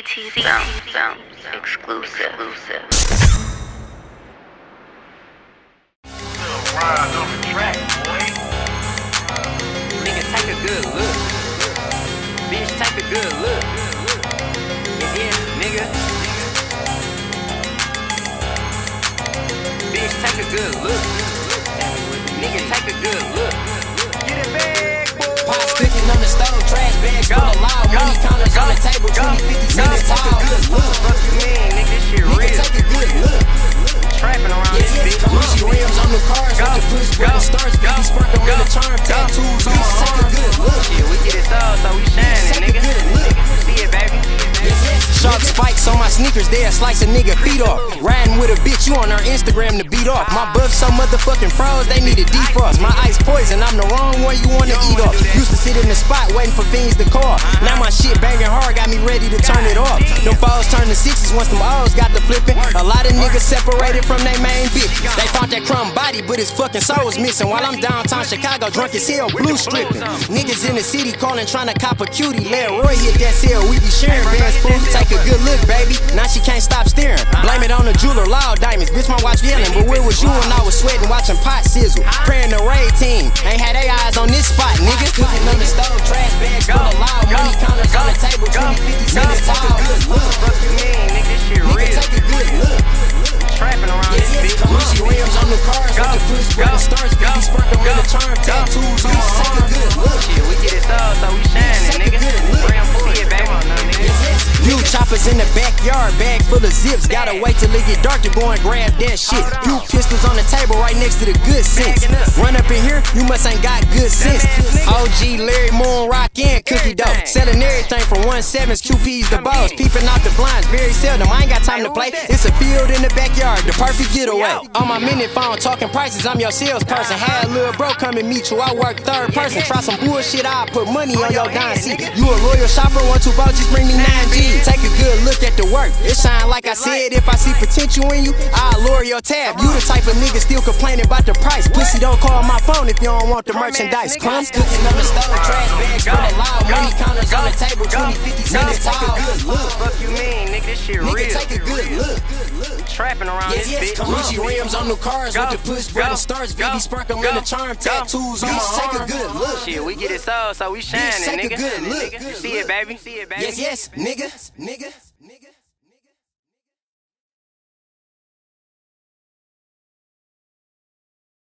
BTC bounce, bounce, exclusive. exclusive. Ride on the track, boy. Nigga, take a good look. Bitch, take a good look. Yeah, yeah, nigga. Bitch, take a good look. Nigga, take a good look. Get it back, boy. Pots cooking on the stove, trash bags Go, money counters on the table, go, 20, 50 go. cents tall. Fuck you mean, nigga, this shit real. Nigga, take a good look. Trapping around Yeah, this yeah, bitch. Gucci rims on the cars, Go, with the push go, button starts, go, go, in the charm, tattoos on my arm. A. Shit, we get it sold, so we shining, a nigga. good look. See it, baby. Sharp spikes on my sneakers, there slice a nigga feet off. Riding with a bitch, you on her Instagram to beat off. My buffs so motherfucking froze, they need a defrost. My in the spot waiting for fiends to call. Now my shit banging hard, got me ready to turn it off. Them balls turn to sixes once them O's got the flipping. A lot of niggas separated from their main bitch. They found that crumb body, but his fucking soul was missing. While I'm downtown Chicago, drunk as hell, blue stripping. Niggas in the city calling, trying to cop a cutie. Let Roy hit that cell, we be sharing bands, fool. Take a good look, baby. Now she can't stop staring. Blame it on the jeweler, loud diamonds. Bitch, my watch yelling. But where was you when I was sweating, watching pot sizzle? Praying the raid team. Ain't had their eyes on this spot, nigga. Push go, button starts, sparkle in go, the charm, go, In the backyard, bag full of zips. Gotta wait till it get dark to go and grab that shit. You pistols on the table right next to the good sense. Run up in here, you must ain't got good sense. OG Larry Moon Rock and Cookie Dough. Selling everything from one sevens, QPs the boss. Peeping out the blinds, very seldom. I ain't got time to play. It's a field in the backyard, the perfect getaway. On my minute phone, talking prices, I'm your salesperson. Had a little bro come and meet you, I work third person. Try some bullshit, I'll put money on your dime seat. You a loyal shopper, want two boats, just bring me work. It shine like I said, if I see potential in you, I'll lower your tab. You the type of nigga still complaining about the price. Pussy don't call my phone if you don't want the merchandise. Crumbs cooking on the stove, trash bags full of loud money counters on the table, 20, 50 cents Take a tall. good look. Fuck you mean, nigga, this shit real. Nigga, take a good look. Trapping around Yes, this yes, bitch. Gucci rims on the cars Go, with the push go, button starts, go, baby sparkle in go, the charm, go, tattoos on my Bitch, take a good look. Shit, we get it sold, so we shining, take a good look. You see it, baby. See it, baby. Yes, yes, nigga, nigga.